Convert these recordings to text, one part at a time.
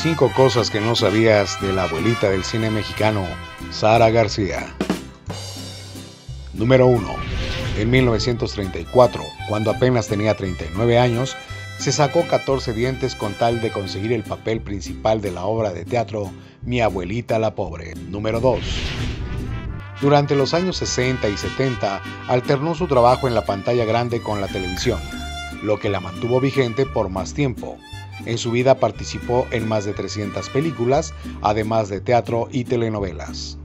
Cinco cosas que no sabías de la abuelita del cine mexicano, Sara García. Número 1. En 1934, cuando apenas tenía 39 años, se sacó 14 dientes con tal de conseguir el papel principal de la obra de teatro Mi abuelita la pobre. Número 2. Durante los años 60 y 70 alternó su trabajo en la pantalla grande con la televisión, lo que la mantuvo vigente por más tiempo. En su vida participó en más de 300 películas, además de teatro y telenovelas.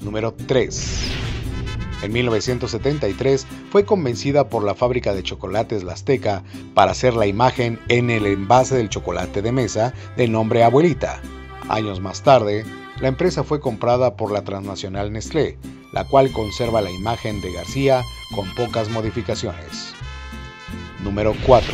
Número 3. En 1973 fue convencida por la fábrica de chocolates La Azteca para hacer la imagen en el envase del chocolate de mesa de nombre Abuelita. Años más tarde, la empresa fue comprada por la transnacional Nestlé, la cual conserva la imagen de García con pocas modificaciones. Número 4.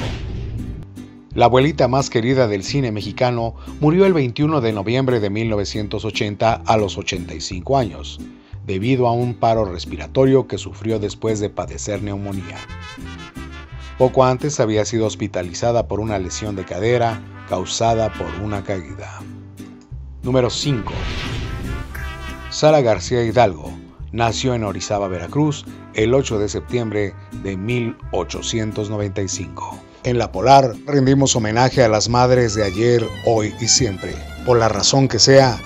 La abuelita más querida del cine mexicano murió el 21 de noviembre de 1980 a los 85 años, debido a un paro respiratorio que sufrió después de padecer neumonía. Poco antes había sido hospitalizada por una lesión de cadera causada por una caída. Número 5. Sara García Hidalgo nació en Orizaba, Veracruz, el 8 de septiembre de 1895. En La Polar rendimos homenaje a las madres de ayer, hoy y siempre. Por la razón que sea,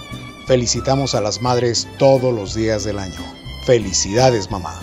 felicitamos a las madres todos los días del año. Felicidades, mamá.